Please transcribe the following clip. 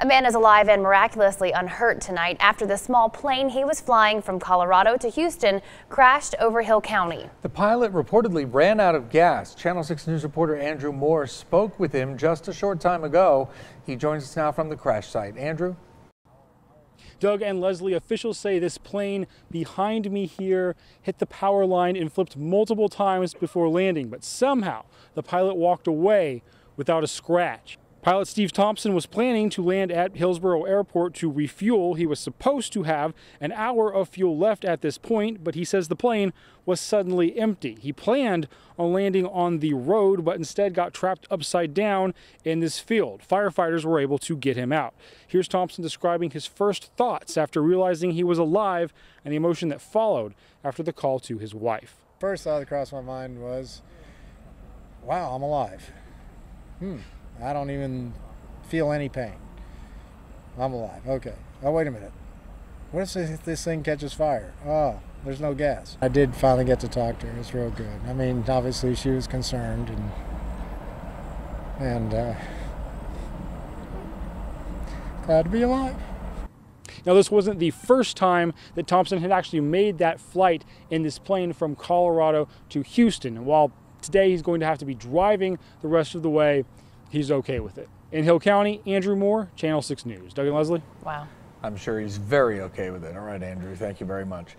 A man is alive and miraculously unhurt tonight after the small plane he was flying from Colorado to Houston crashed over Hill County. The pilot reportedly ran out of gas. Channel 6 News reporter Andrew Moore spoke with him just a short time ago. He joins us now from the crash site. Andrew? Doug and Leslie, officials say this plane behind me here hit the power line and flipped multiple times before landing, but somehow the pilot walked away without a scratch. Pilot Steve Thompson was planning to land at Hillsboro Airport to refuel. He was supposed to have an hour of fuel left at this point, but he says the plane was suddenly empty. He planned on landing on the road, but instead got trapped upside down in this field. Firefighters were able to get him out. Here's Thompson describing his first thoughts after realizing he was alive and the emotion that followed after the call to his wife. First thought that crossed my mind was, wow, I'm alive. Hmm. I don't even feel any pain. I'm alive. Okay. Oh, wait a minute. What if this thing catches fire? Oh, there's no gas. I did finally get to talk to her. It's real good. I mean, obviously she was concerned and and uh, glad to be alive. Now, this wasn't the first time that Thompson had actually made that flight in this plane from Colorado to Houston. And while today he's going to have to be driving the rest of the way, he's okay with it. In Hill County, Andrew Moore, Channel 6 News. Doug and Leslie? Wow. I'm sure he's very okay with it. All right, Andrew, thank you very much.